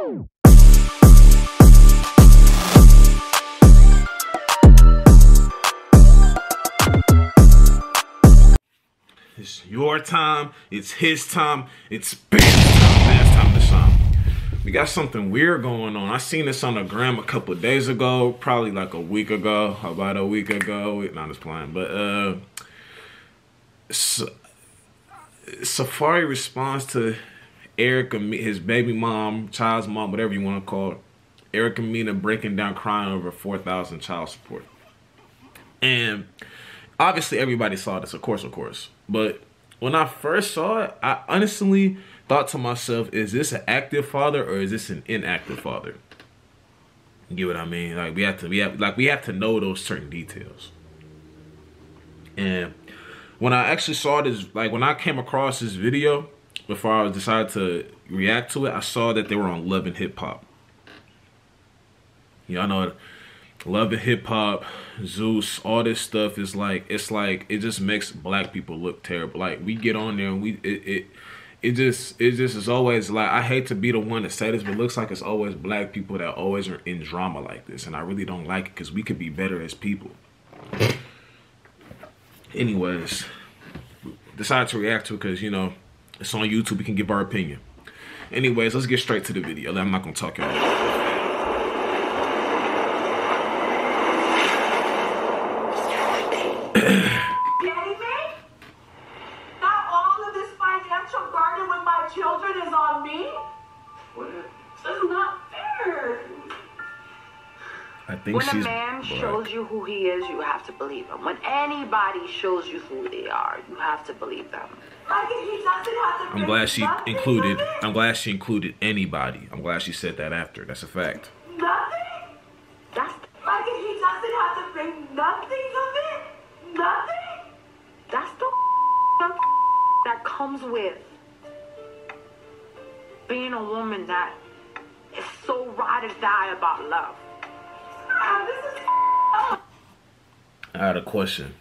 It's your time. It's his time. It's Bam's time. Bam's time to shine. We got something weird going on. I seen this on the gram a couple days ago, probably like a week ago, about a week ago. Not just playing, but uh, Safaree responds to Erica, his baby mom, child's mom, whatever you want to call it. Erica Mena breaking down crying over 4,000 child support. And obviously everybody saw this, of course, of course. But when I first saw it, I honestly thought to myself, is this an active father or is this an inactive father? You get what I mean? Like we have to we have like we have to know those certain details. And when I actually saw this, like when I came across this video before I decided to react to it, I saw that they were on Love and Hip Hop. Y'all know Love and Hip Hop, Zeus, all this stuff is like it's like it just makes black people look terrible. Like we get on there and we it it, it just it just is always like I hate to be the one to say this, but it looks like it's always black people that always are in drama like this, and I really don't like it because we could be better as people. Anyways, decided to react to it because, you know, it's on YouTube. We can give our opinion. Anyways, let's get straight to the video. I'm not going to talk y'all. Of this financial burden with my children is on me? This is not fair. I think when she's. When a man black. shows you who he is, you have to believe him. When anybody shows you who they are, you have to believe them. I'm glad she included. I'm glad she included anybody. I'm glad she said that after. That's a fact. Nothing. That's like he doesn't have to bring nothing of it. Nothing. That's the that comes with being a woman that is so ride or die about love. I had a question.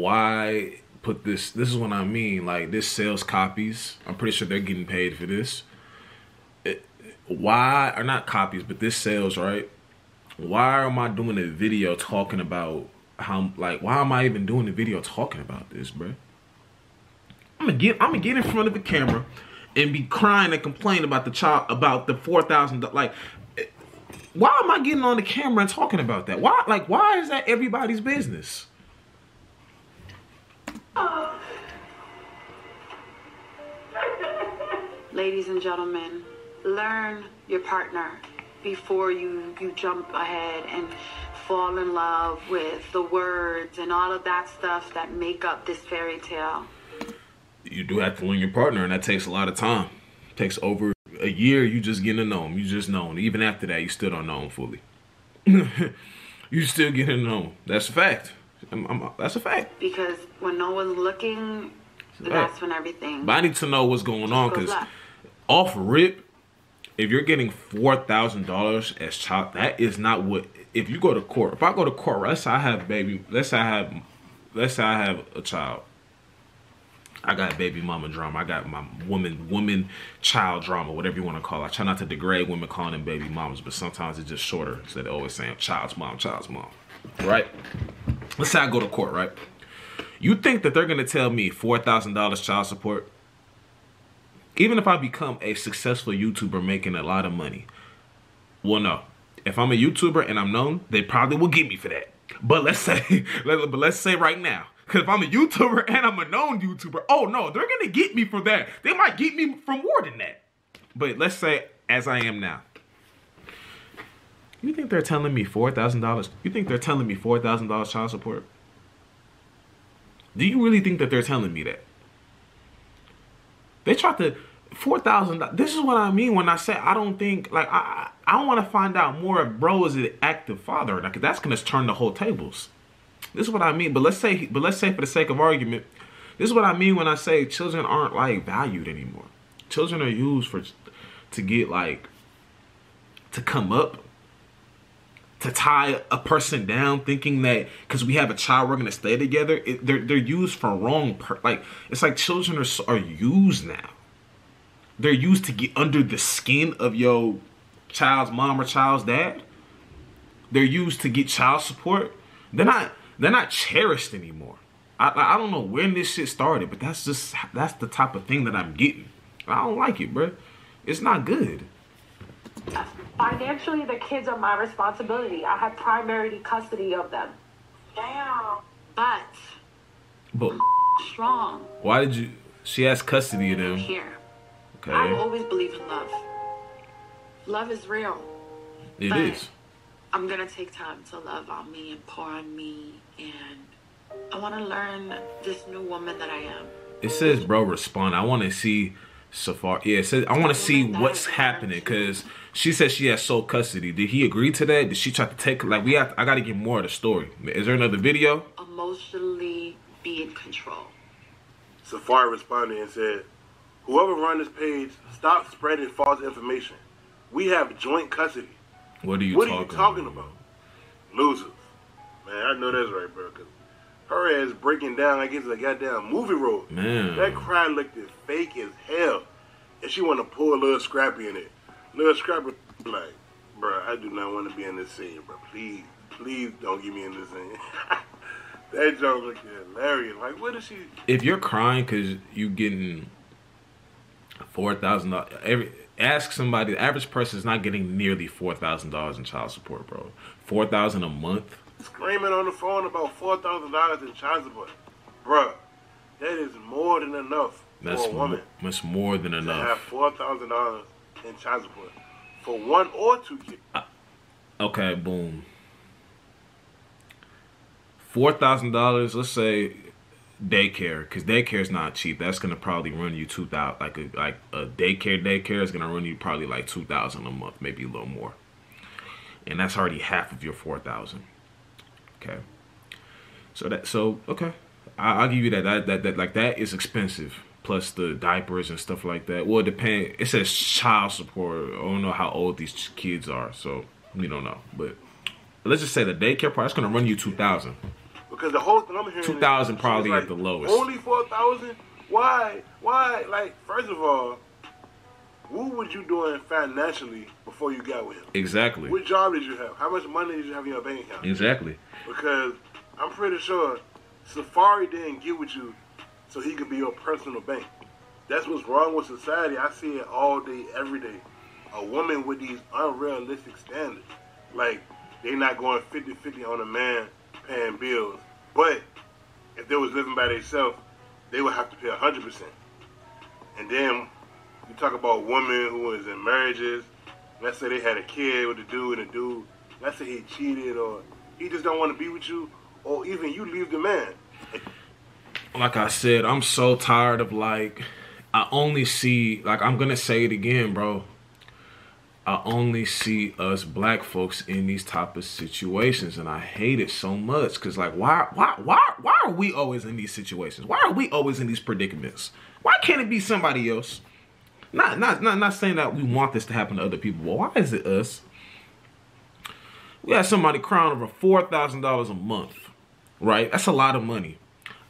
Why put this? This is what I mean. Like this sells copies. I'm pretty sure they're getting paid for this. It, why are not copies, but this sells right? Why am I doing a video talking about how? Like, why am I even doing a video talking about this, bro? I'm gonna get. I'm gonna get in front of the camera and be crying and complaining about the child about the four thousand. Like why am I getting on the camera and talking about that? Why, like, why is that everybody's business? Ladies and gentlemen, learn your partner before you, you jump ahead and fall in love with the words and all of that stuff that make up this fairy tale. You do have to learn your partner, and that takes a lot of time. It takes over a year, you just getting to know him. You just know him. Even after that, you still don't know him fully. you still getting to know him. That's a fact. I'm, I'm, that's a fact. Because when no one's looking, that's when everything. But I need to know what's going on because off rip, if you're getting four thousand dollars as child, that is not what. If you go to court, if I go to court, let's say I have baby, let's say I have, let's say I have a child, I got baby mama drama. I got my woman, woman, child drama, whatever you want to call it. I try not to degrade women calling them baby mamas, but sometimes it's just shorter instead of always saying child's mom, child's mom. Right? Let's say I go to court, right? You think that they're to tell me $4,000 child support? Even if I become a successful YouTuber making a lot of money. Well, no. If I'm a YouTuber and I'm known, they probably will give me for that. But let's say, but let's say right now, because if I'm a YouTuber and I'm a known YouTuber, oh no, they're to get me for that. They might get me for more than that. But let's say as I am now. You think they're telling me $4,000? You think they're telling me $4,000 child support? Do you really think that they're telling me that? They tried to four thousand. This is what I mean when I say I don't think like I I want to find out more if bro is an active father not. That's gonna turn the whole tables. This is what I mean. But let's say, but let's say for the sake of argument, this is what I mean when I say children aren't like valued anymore. Children are used for to get like to come up to tie a person down thinking that because we have a child we're gonna stay together it, they're, they're used for wrong per like it's like children are, are used now they're used to get under the skin of your child's mom or child's dad. They're used to get child support. They're not they're not cherished anymore. I I don't know when this shit started, but that's just that's the type of thing that I'm getting. I don't like it, bro. It's not good. Financially, the kids are my responsibility. I have primary custody of them. Damn. But But strong why did you? She has custody of them. here. Okay. I always believe in love. Love is real. it but- is. I'm gonna take time to love on me and pour on me, and I want to learn this new woman that I am. It says, bro, respond. I want to see Safaree. Yeah, it says I want to see what's happening because she said she has sole custody. Did he agree to that? Did she try to take? Like we have. I got to get more of the story. Is there another video? Emotionally be in control. Safaree responded and said, Whoever run this page, stop spreading false information. We have joint custody. What are you what talking? are you talking about? Losers. Man, I know that's right, bro. Her ass breaking down like it's a goddamn movie role. Man. That cry looked as fake as hell. And she want to pull a little Scrappy in it. Little Scrappy like, bro, I do not want to be in this scene, bro. Please, please don't get me in this scene. that joke looked hilarious. Like, what is she? If you're crying because you getting four thousand dollars every. Ask somebody. The average person is not getting nearly four thousand dollars in child support, bro. Four thousand a month. Screaming on the phone about four thousand dollars in child support, bruh. That is more than enough That's for a woman mo- much more than enough. to have four thousand dollars in child support for one or two kids. Okay, boom. Four thousand dollars. Let's say daycare, because daycare is not cheap. That's gonna probably run you two thousand. Like a like a daycare daycare is gonna run you probably like two thousand a month, maybe a little more. And that's already half of your four thousand. Okay. So that so okay, I, I'll give you that. That that that like that is expensive. Plus the diapers and stuff like that. Well, it depends. It says child support. I don't know how old these kids are, so we don't know. But let's just say the daycare part is gonna run you two thousand. Because the whole thing I'm hearing, 2,000 probably was at the lowest. Only four thousand? Why? Why? Like, first of all, what were you doing financially before you got with him? Exactly. What job did you have? How much money did you have in your bank account? Exactly. Because I'm pretty sure Safaree didn't get with you so he could be your personal bank. That's what's wrong with society. I see it all day, every day. A woman with these unrealistic standards. Like, they're not going 50-50 on a man paying bills. But if they was living by themselves, they would have to pay 100%. And then you talk about women who is in marriages. Let's say they had a kid with a dude and a dude. Let's say he cheated or he just don't want to be with you, or even you leave the man. Like I said, I'm so tired of like I only see like I'm gonna say it again, bro. I only see us black folks in these type of situations, and I hate it so much. Cause like, why, why, why, why are we always in these situations? Why are we always in these predicaments? Why can't it be somebody else? Not, not, not, not saying that we want this to happen to other people, but why is it us? We had somebody crying over four thousand dollars a month, right? That's a lot of money.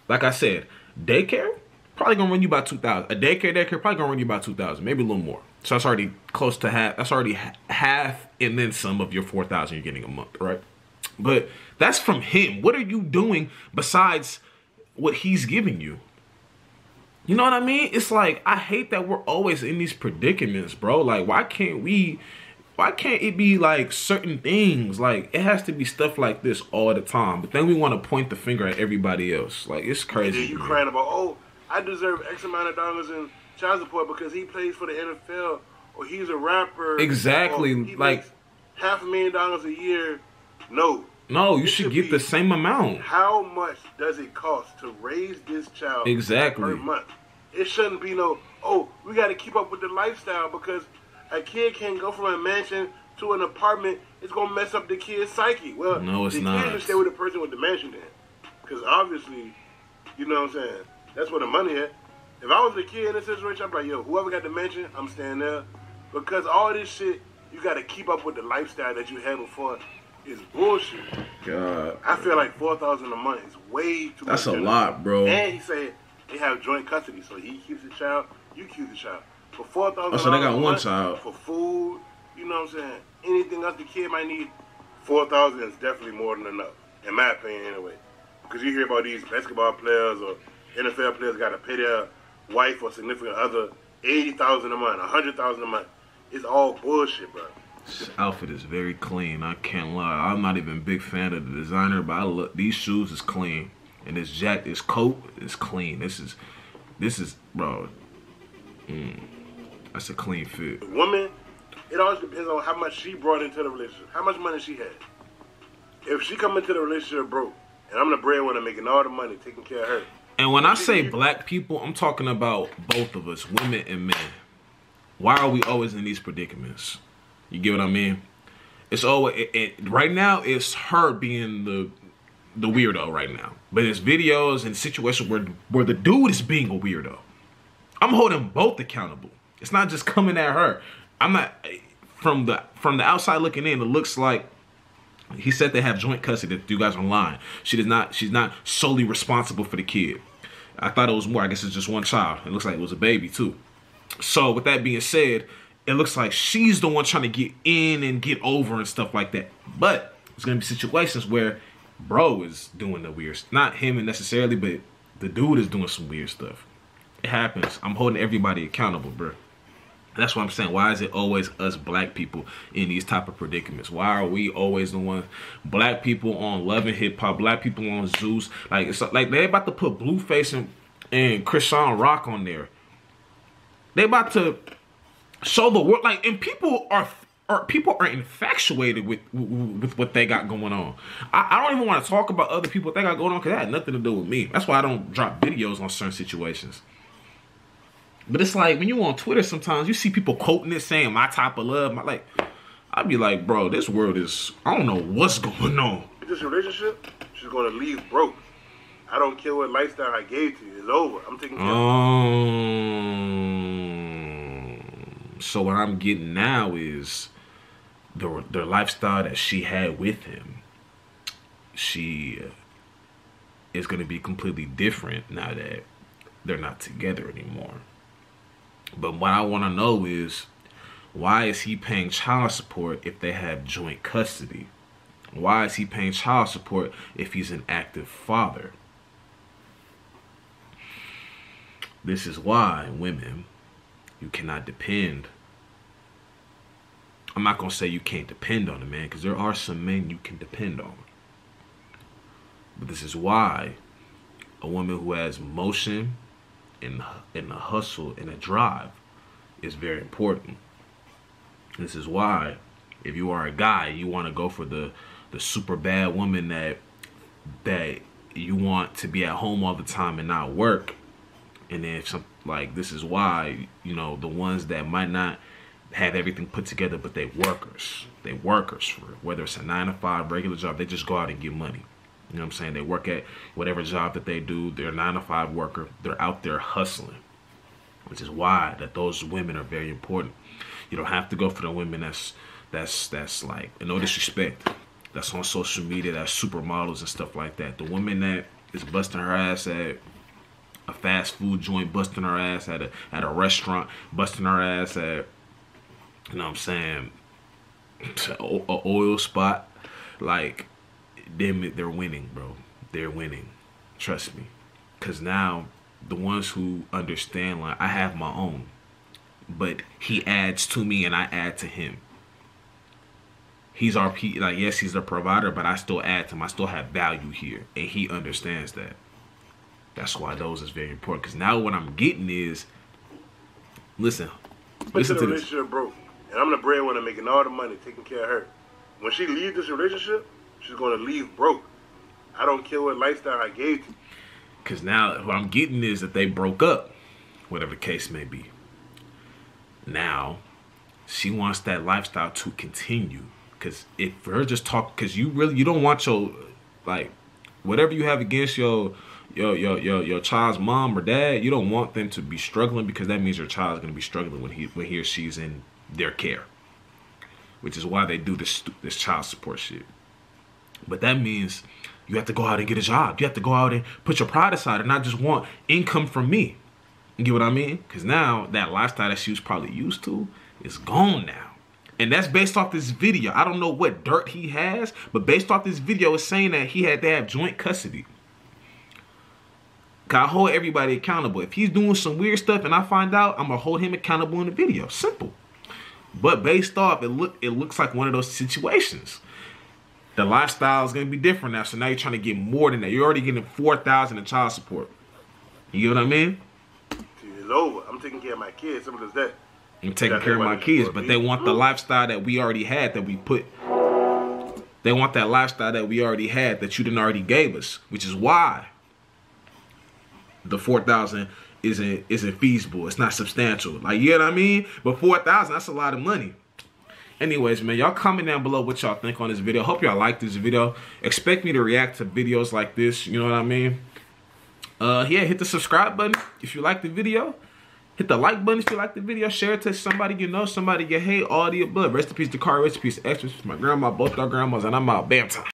Like I said, daycare probably gonna run you about two thousand. A daycare daycare probably gonna run you about two thousand, maybe a little more. So that's already close to half. That's already half, and then some of your four thousand you're getting a month, right? But that's from him. What are you doing besides what he's giving you? You know what I mean? It's like I hate that we're always in these predicaments, bro. Like, why can't we? Why can't it be like certain things? Like, it has to be stuff like this all the time. But then we want to point the finger at everybody else. Like, it's crazy. then you man. crying about, oh, I deserve X amount of dollars in child support because he plays for the NFL or he's a rapper. Exactly, like- half a million dollars a year. No. No, you should should get be- the same amount. How much does it cost to raise this child Exactly. per month? It shouldn't be no, oh, we got to keep up with the lifestyle because a kid can't go from a mansion to an apartment. It's going to mess up the kid's psyche. Well, No, it's the not. kid should stay with the person with the mansion then. Because obviously, you know what I'm saying? That's where the money at. If I was a kid in this situation, I'm like, yo, whoever got the mansion, I'm staying there. Because all this shit, you got to keep up with the lifestyle that you had before is bullshit. God, I feel like four thousand a month is way too that's much. That's a lot, bro. And he said they have joint custody, so he keeps the child, you keep the child. For four thousand. Oh, so they got one child. for food. You know what I'm saying? Anything else the kid might need, four thousand is definitely more than enough, in my opinion, anyway. Because you hear about these basketball players or NFL players got to pay their wife or significant other eighty thousand a month, a hundred thousand a month. It's all bullshit, bro. This outfit is very clean. I can't lie. I'm not even a big fan of the designer, but I look. These shoes is clean, and this jacket, this coat is clean. This is, this is, bro. Mm, that's a clean fit. Woman, it always depends on how much she brought into the relationship, how much money she had. If she come into the relationship broke, and I'm the breadwinner making all the money, taking care of her. And when I say black people, I'm talking about both of us, women and men. Why are we always in these predicaments? You get what I mean? It's always it, it, right now. It's her being the the weirdo right now, but it's videos and situations where where the dude is being a weirdo. I'm holding both accountable. It's not just coming at her. I'm not from the from the outside looking in. It looks like he said they have joint custody. That you guys are lying. She does not. She's not solely responsible for the kid. I thought it was more. I guess it's just one child. It looks like it was a baby too. So with that being said, it looks like she's the one trying to get in and get over and stuff like that. But it's gonna be situations where bro is doing the weird. Not him necessarily, but the dude is doing some weird stuff. It happens. I'm holding everybody accountable, bro. That's what I'm saying. Why is it always us black people in these type of predicaments? Why are we always the ones black people on Love and Hip Hop, black people on Zeus? Like it's like they about to put Blueface and and Chrisean Rock on there. They about to show the world like and people are are people are infatuated with with what they got going on. I, I don't even want to talk about other people they got going on because that had nothing to do with me. That's why I don't drop videos on certain situations. But it's like when you on Twitter, sometimes you see people quoting it, saying "my type of love." My like, I'd be like, bro, this world is. I don't know what's going on. This relationship, she's gonna leave broke. I don't care what lifestyle I gave to you. It's over. I'm taking care. Um, so what I'm getting now is the the lifestyle that she had with him. She uh, is going to be completely different now that they're not together anymore. But what I want to know is why is he paying child support if they have joint custody? Why is he paying child support if he's an active father? This is why, women, you cannot depend. I'm not going to say you can't depend on a man because there are some men you can depend on. But this is why a woman who has motion and, and a hustle and a drive is very important. This is why if you are a guy, you want to go for the the super bad woman that that you want to be at home all the time and not work. And then some like this is why, you know, the ones that might not have everything put together, but they workers. They workers for whether it's a nine to five regular job, they just go out and get money. You know what I'm saying? They work at whatever job that they do. They're a nine to five worker. They're out there hustling, which is why that those women are very important. You don't have to go for the women that's that's that's like no disrespect. That's on social media. That's supermodels and stuff like that. The woman that is busting her ass at fast food joint, busting her ass at a at a restaurant, busting her ass at you know what I'm saying oil spot like them they're winning, bro. They're winning. Trust me. Cause now the ones who understand like I have my own. But he adds to me and I add to him. He's our like yes, he's the provider, but I still add to him. I still have value here. And he understands that. That's why those is very important. Cause now what I'm getting is listen. But listen the to this. relationship broke, and I'm the breadwinner making all the money, taking care of her. When she leaves this relationship, she's gonna leave broke. I don't care what lifestyle I gave to. Because now what I'm getting is that they broke up, whatever the case may be. Now, she wants that lifestyle to continue. Because if for her just talk, because you really you don't want your like whatever you have against your your your your your child's mom or dad, you don't want them to be struggling because that means your child's gonna be struggling when he when he or she's in their care. Which is why they do this this child support shit. But that means you have to go out and get a job. You have to go out and put your pride aside and not just want income from me. You get what I mean? Because now that lifestyle that she was probably used to is gone now. And that's based off this video. I don't know what dirt he has, but based off this video, it's saying that he had to have joint custody. I hold everybody accountable. If he's doing some weird stuff and I find out, I'm gonna hold him accountable in the video. Simple. But based off, it look it looks like one of those situations. The lifestyle is gonna be different now. So now you're trying to get more than that. You're already getting four thousand in child support. You get what I mean? It's over. I'm taking care of my kids. Simple as that. I'm taking care of my kids, but they want the lifestyle that we already had that we put. They want that lifestyle that we already had that you didn't already gave us, which is why the four thousand isn't isn't feasible. It's not substantial. Like you know what I mean? But four thousand, that's a lot of money. Anyways, man, y'all comment down below what y'all think on this video. Hope y'all like this video. Expect me to react to videos like this. You know what I mean? Uh, yeah, hit the subscribe button if you like the video. Hit the like button if you like the video. Share it to somebody you know, somebody you hate, all the above. Rest in peace Car, rest in peace Extras, my grandma, both our grandmas, and I'm out. Bam time.